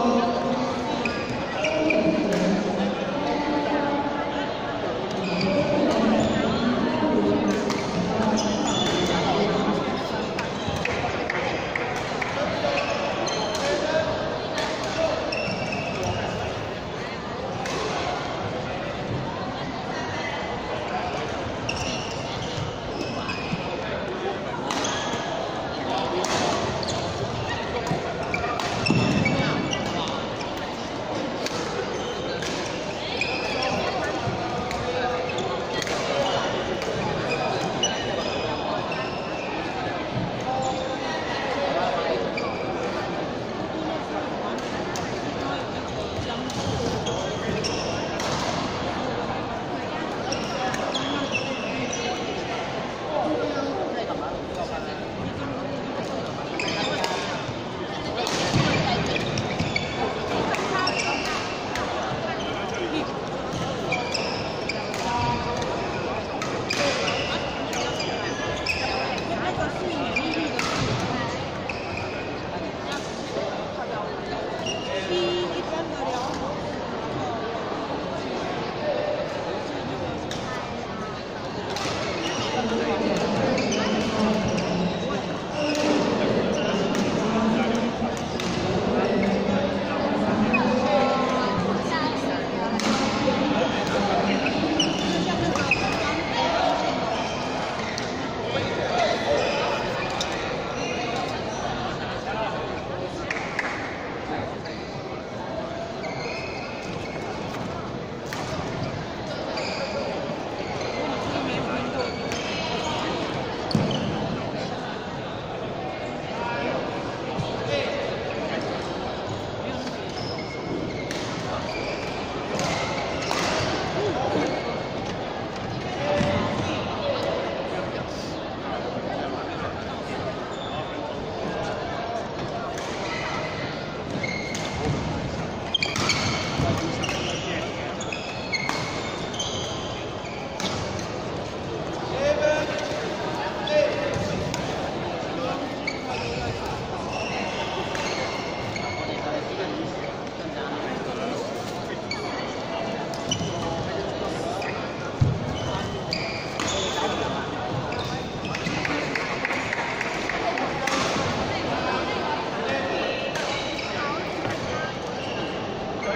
Oh.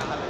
Ajá.